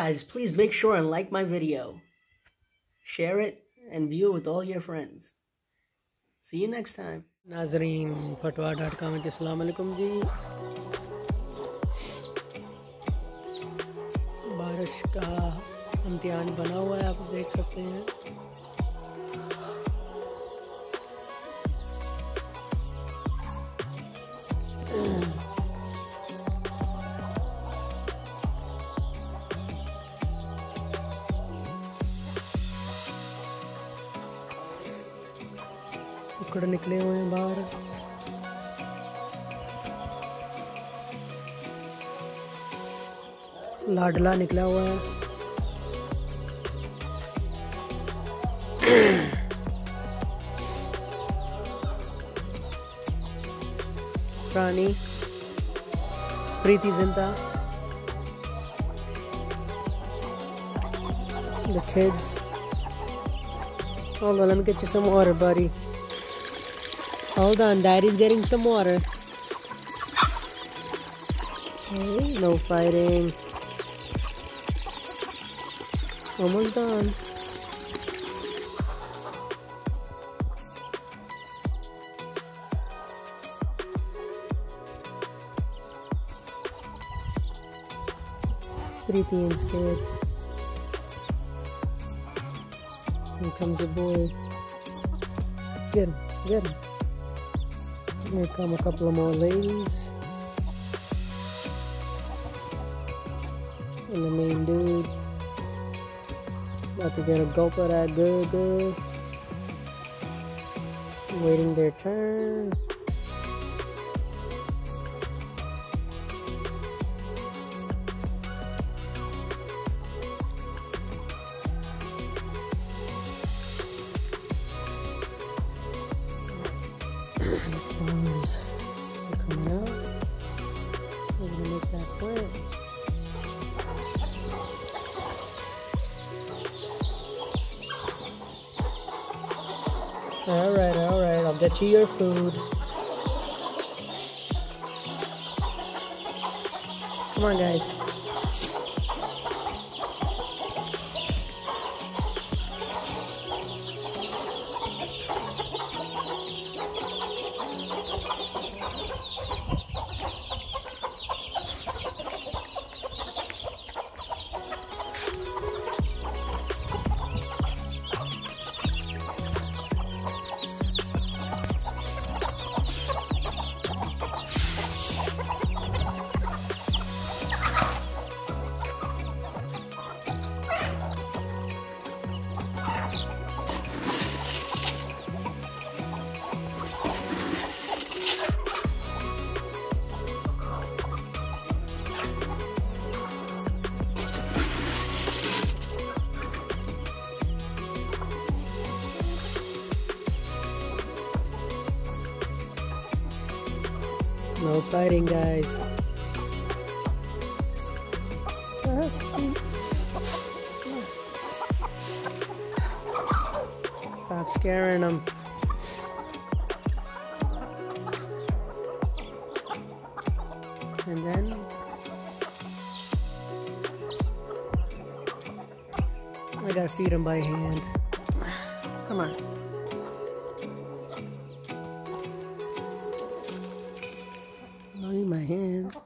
Guys, please make sure and like my video. Share it and view it with all your friends. See you next time. नाजरीन फटवा dot com अलकुम जी बारिश का इम्तिहान बना हुआ है आप देख सकते हैं कुकड़ निकले हुए हैं बाहर। लाडला निकला हुआ है। प्राणी प्रीति ज़िंदा। The kids all alam ke chisam aur bari Hold on, Daddy's getting some water. Okay, no fighting. Almost done. Pretty and scared. Here comes the boy. Get him, get him. Here come a couple of more ladies. And the main dude. About to get a gulp of that good good. Waiting their turn. Flowers are coming out. We're gonna make that plant. Alright, alright, I'll get you your food. Come on, guys. No fighting, guys. Stop scaring them. And then I gotta feed them by hand. Come on. my hand.